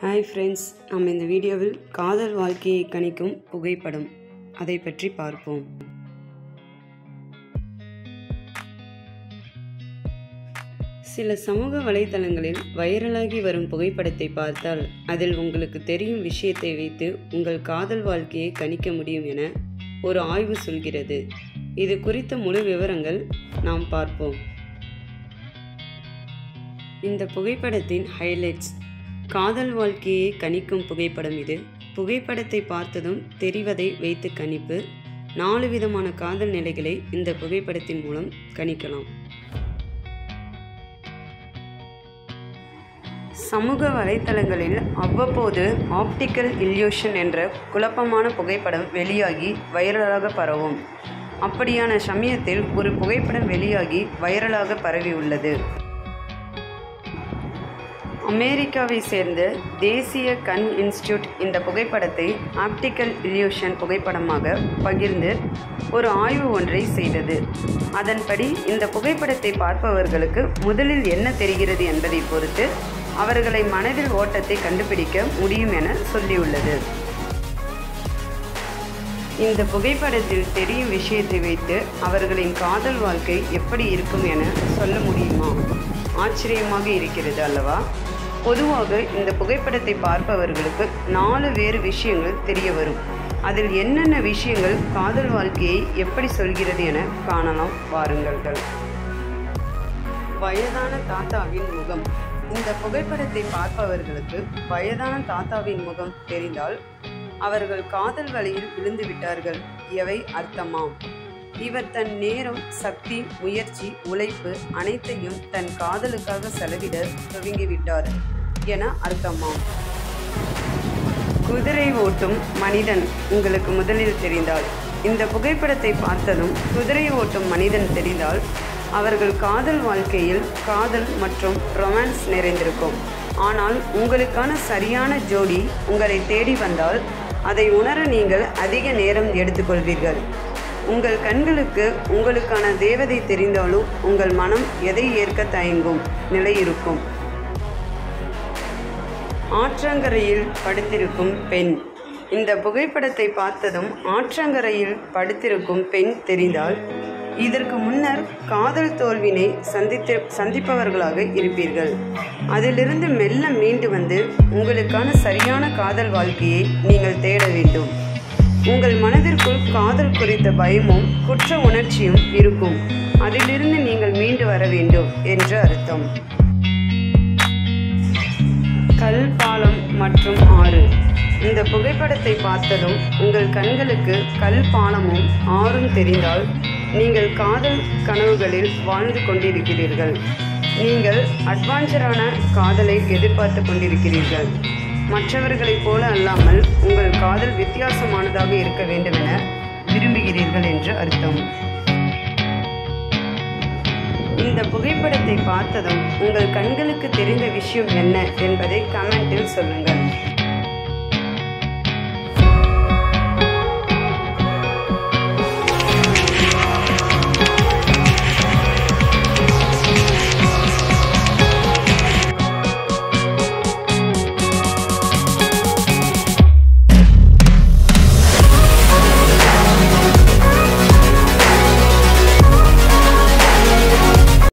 Hi friends நம்ம இந்த வீடியோவில் காதல் வாழ்க்கையை கணிக்கும் புகைப்படம் அதை பற்றி பார்ப்போம். சில சமூக வலைதளங்களில் வைரலாகி வரும் புகைப்படத்தை பார்த்தால் அதில் உங்களுக்கு தெரியும் விஷயத்தை வைத்து உங்கள் காதல் வாழ்க்கையை கணிக்க முடியும் என ஒரு ஆய்வு சொல்கிறது. இது குறித்த முழு விவரங்கள் நாம் பார்ப்போம். இந்த புகைப்படத்தின் ஹைலைட்ஸ் காதல் வாழ்க்கையை கணிக்கும் புகைப்படம் இது. புகைப்படத்தை பார்த்ததும் தெரிவதை வைத்து கணிப்பு. நாலு விதமான காதல் நிலைகளை இந்த புகைப்படத்தின் மூலம் கணிக்கலாம். சமூக வலைத்தளங்களில் அவ்வப்போது ஆப்டிக்கல் இல்யூஷன் என்ற குழப்பமான புகைப்படம் வெளியாகி வைரலாக பரவும். அப்படியான சமயத்தில் ஒரு புகைப்படம் வெளியாகி வைரலாக பரவியுள்ளது. அமெரிக்காவை சேர்ந்த தேசிய கண் இன்ஸ்டியூட் இந்த புகைப்படத்தை ஆப்டிக்கல் இல்யூஷன் புகைப்படமாக பகிர்ந்து ஒரு ஆய்வு ஒன்றை செய்தது. அதன்படி இந்த புகைப்படத்தை பார்ப்பவர்களுக்கு முதலில் என்ன தெரிகிறது என்பதை பொறுத்து அவர்களை மனதில் ஓட்டத்தை கண்டுபிடிக்க முடியும் என சொல்லியுள்ளது. இந்த புகைப்படத்தில் தெரியும் விஷயத்தை வைத்து அவர்களின் காதல் வாழ்க்கை எப்படி இருக்கும் என சொல்ல முடியுமா? ஆச்சரியமாக இருக்கிறது அல்லவா? பொதுவாக இந்த புகைப்படத்தை பார்ப்பவர்களுக்கு நாலு வேறு விஷயங்கள் தெரிய வரும். அதில் என்னென்ன விஷயங்கள் காதல் வாழ்க்கையை எப்படி சொல்கிறது என காணலாம் வாருங்கள். வயதான தாத்தாவின் முகம். இந்த புகைப்படத்தை பார்ப்பவர்களுக்கு வயதான தாத்தாவின் முகம் தெரிந்தால் அவர்கள் காதல் வலையில் விழுந்து விட்டார்கள். எவை அர்த்தமாம்? இவர் தன் நேரம் சக்தி முயற்சி உழைப்பு அனைத்தையும் தன் காதலுக்காக செலவிட துவங்கிவிட்டார். என அர்த்தமாம் குதிரை ஓட்டும் மனிதன் உங்களுக்கு முதலில் தெரிந்தால். இந்த புகைப்படத்தை பார்த்ததும் குதிரை ஓட்டும் மனிதன் தெரிந்தால் அவர்கள் காதல் வாழ்க்கையில் காதல் மற்றும் ரொமான்ஸ் நிறைந்திருக்கும். ஆனால் உங்களுக்கான சரியான ஜோடி உங்களை தேடி வந்தால் அதை உணர நீங்கள் அதிக நேரம் எடுத்துக்கொள்வீர்கள். உங்கள் கண்களுக்கு உங்களுக்கான தேவதை தெரிந்தாலும் உங்கள் மனம் எதை ஏற்க தயங்கும் நிலை இருக்கும். ஆற்றங்கரையில் படுத்திருக்கும் பெண். இந்த புகைப்படத்தை பார்த்ததும் ஆற்றங்கரையில் படுத்திருக்கும் பெண் தெரிந்தால் இதற்கு முன்னர் காதல் தோல்வினை சந்தித்து சந்திப்பவர்களாக இருப்பீர்கள். அதிலிருந்து மெல்ல மீண்டு வந்து உங்களுக்கான சரியான காதல் வாழ்க்கையை நீங்கள் தேட வேண்டும். உங்கள் மனதிற்குள் காதல் குறித்த பயமும் குற்ற உணர்ச்சியும் இருக்கும். அதிலிருந்து நீங்கள் மீண்டு வர வேண்டும் என்று அர்த்தம். கல் பாலம் மற்றும் ஆறு. இந்த புகைப்படத்தை பார்த்ததும் உங்கள் கண்களுக்கு கல் பாலமும் ஆறும் தெரிந்தால் நீங்கள் காதல் கனவுகளில் வாழ்ந்து கொண்டிருக்கிறீர்கள். நீங்கள் அட்வான்ச்சரான காதலை எதிர்பார்த்து கொண்டிருக்கிறீர்கள். மற்றவர்களைப் போல அல்லாமல் உங்கள் காதல் வித்தியாசமானதாக இருக்க வேண்டுமென விரும்புகிறீர்கள் என்று அர்த்தம். இந்த புகைப்படத்தை பார்த்ததும் உங்கள் கண்களுக்கு தெரிந்த விஷயம் என்ன என்பதை கமெண்டில் சொல்லுங்கள்.